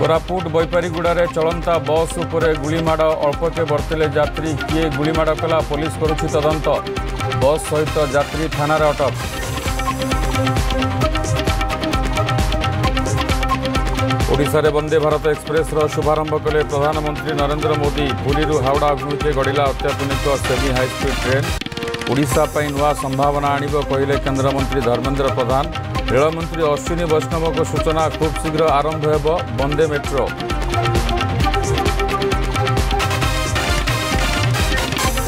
କୋରାପୁଟ ବୈପାରିଗୁଡ଼ାରେ ଚଳନ୍ତା ବସ୍ ଉପରେ ଗୁଳିମାଡ଼ ଅଳ୍ପକେ ବର୍ତ୍ତିଲେ ଯାତ୍ରୀ କିଏ ଗୁଳିମାଡ଼ କଲା ପୋଲିସ କରୁଛି ତଦନ୍ତ ବସ୍ ସହିତ ଯାତ୍ରୀ ଥାନାରେ ଅଟକ ଓଡ଼ିଶାରେ ବନ୍ଦେ ଭାରତ ଏକ୍ସପ୍ରେସ୍ର ଶୁଭାରମ୍ଭ କଲେ ପ୍ରଧାନମନ୍ତ୍ରୀ ନରେନ୍ଦ୍ର ମୋଦି ପୁରୀରୁ ହାଓଡ଼ା ଅଭିମୁଖେ ଗଡ଼ିଲା ଅତ୍ୟାଧୁନିକ ସେମି ହାଇସ୍ପିଡ୍ ଟ୍ରେନ୍ ଓଡ଼ିଶା ପାଇଁ ନୂଆ ସମ୍ଭାବନା ଆଣିବ କହିଲେ କେନ୍ଦ୍ରମନ୍ତ୍ରୀ ଧର୍ମେନ୍ଦ୍ର ପ୍ରଧାନ রেলমন্ত্রী অশ্বিনী বৈষ্ণবক সূচনা খুব শীঘ্র আরম্ভ হব বন্দে মেট্রো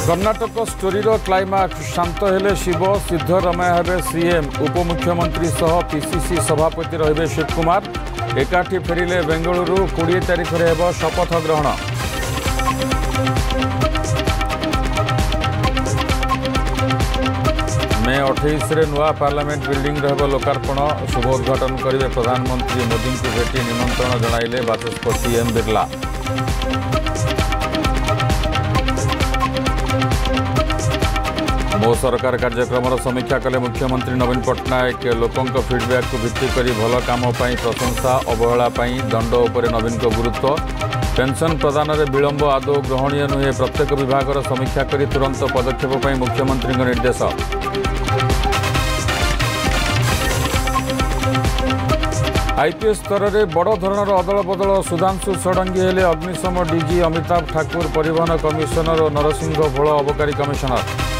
কর্ণাটক স্টোরির ক্লাইমাক্স শান্ত হলে শিব সিদ্ধরামায়া হবে সিএম উপমুখ্যমন্ত্রী সহ পিসিসি সভাপতি রহবে শিবকুমার একাঠি ফেরিলে বেঙ্গালুরু কোড়িয়ে তারিখে হব শপথ গ্রহণ अठाईस नुआ पार्लमेंट बिल्डिंग रेब लोकार्पण शुभ उद्घाटन करेंगे प्रधानमंत्री मोदी को भेट निमंत्रण जनइले बाचस्पति एम बिर्ला मो सरकार कार्यक्रम समीक्षा कले मुख्यमंत्री नवीन पट्टनायक लोकों फिडबैक् को भित्तिक भल काम प्रशंसा अवहेला दंड उपर नवीन गुरुत्व पेंशन प्रदान में विलंब आदौ ग्रहणीय नुहे प्रत्येक विभाग समीक्षा कर तुरंत पदक्षेप मुख्यमंत्री निर्देश ଆଇପିଏସ୍ ସ୍ତରରେ ବଡ଼ ଧରଣର ଅଦଳବଦଳ ସୁଧାଂଶୁ ଷଡ଼ଙ୍ଗୀ ହେଲେ ଅଗ୍ନିଶମ ଡିଜି ଅମିତାଭ ଠାକୁର ପରିବହନ କମିଶନର ନରସିଂହ ଭୋଳ ଅବକାରୀ କମିଶନର